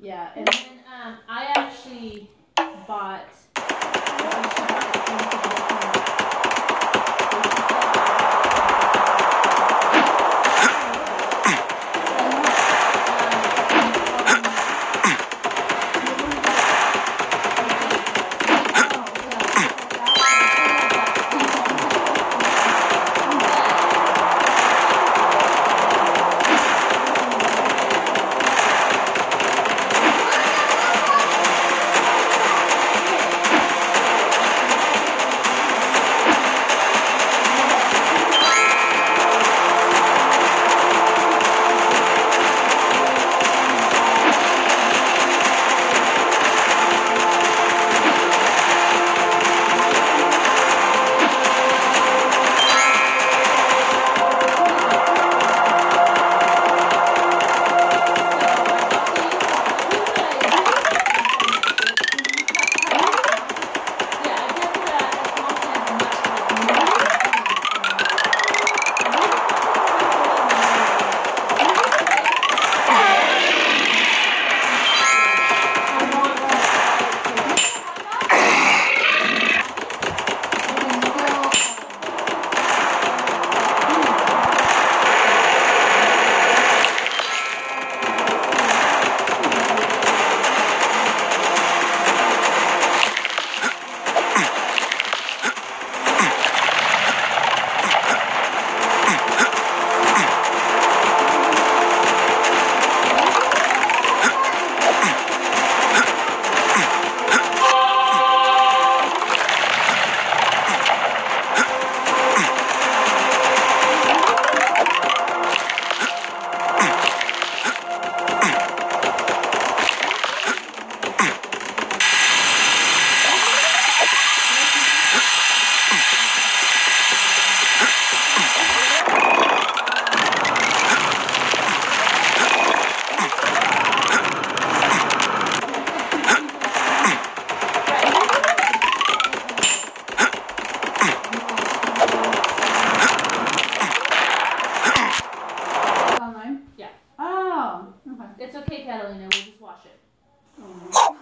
Yeah, and then um, I actually bought. Yeah. Oh, okay. It's okay, Catalina. We'll just wash it. Oh. Tearing it down.